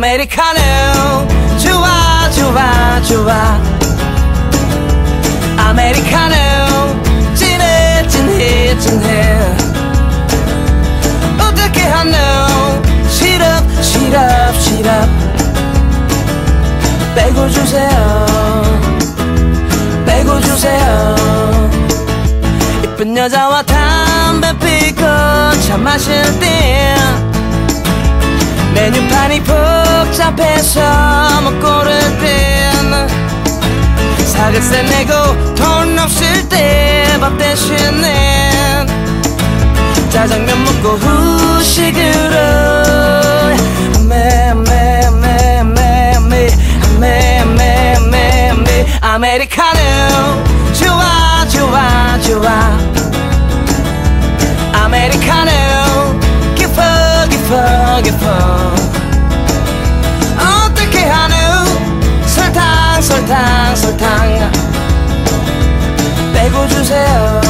아메리카노. 좋아 좋아 좋아. 아메리카노. 진해 진해 진해. 어떻게 하노 시럽 시럽 시럽. 빼고 주세요. 빼고 주세요. 이쁜 여자와 담배 피고 차 마실 때 앞에서 먹고를 빈 사글세 내고 돈 없을 때 밥 대신에 짜장면 먹고 후식으로 메메메메메 메메메메 아메리카노 좋아 tell